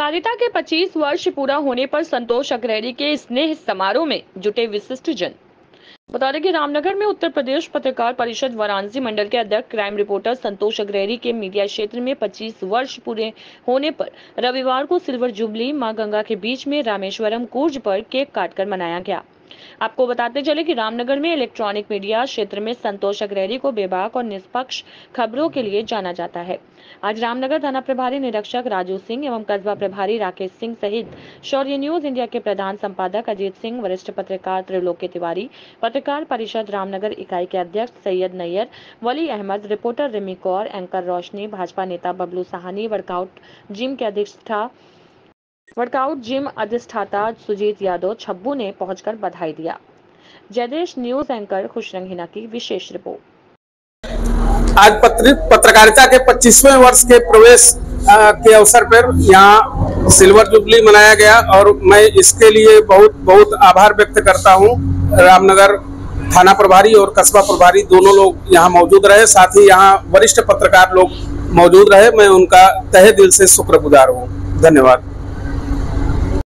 पत्रकारिता के 25 वर्ष पूरा होने पर संतोष अग्रहरी के स्नेह समारोह में जुटे विशिष्ट जन। बता दें कि रामनगर में उत्तर प्रदेश पत्रकार परिषद वाराणसी मंडल के अध्यक्ष, क्राइम रिपोर्टर संतोष अग्रहरी के मीडिया क्षेत्र में 25 वर्ष पूरे होने पर रविवार को सिल्वर जुबली, माँ गंगा के बीच में रामेश्वरम कूर्ज पर केक काटकर मनाया गया। आपको बताते चले कि रामनगर में इलेक्ट्रॉनिक मीडिया क्षेत्र में संतोष अग्रहरी को बेबाक और निष्पक्ष खबरों के लिए जाना जाता है। आज रामनगर थाना प्रभारी निरीक्षक राजू सिंह एवं कस्बा प्रभारी राकेश सिंह सहित शौर्य न्यूज़ इंडिया के प्रधान संपादक अजीत सिंह, वरिष्ठ पत्रकार त्रिलोकी तिवारी, पत्रकार परिषद रामनगर इकाई के अध्यक्ष सैयद नैयर, वली अहमद, रिपोर्टर रिमी कौर, एंकर रोशनी, भाजपा नेता बबलू साहनी, वर्कआउट जिम के अधिष्ठा वर्कआउट जिम अधिष्ठाता सुजीत यादव छब्बू ने पहुंचकर बधाई दिया। जयदेश न्यूज़ एंकर खुशरंग हिना की विशेष रिपोर्ट। आज पत्र, पत्रकारिता के 25वें वर्ष के प्रवेश के अवसर पर यहाँ सिल्वर जुबली मनाया गया और मैं इसके लिए बहुत बहुत आभार व्यक्त करता हूँ। रामनगर थाना प्रभारी और कस्बा प्रभारी दोनों लोग यहाँ मौजूद रहे साथ ही यहाँ वरिष्ठ पत्रकार लोग मौजूद रहे। मैं उनका तहे दिल से शुक्रगुजार हूँ। धन्यवाद।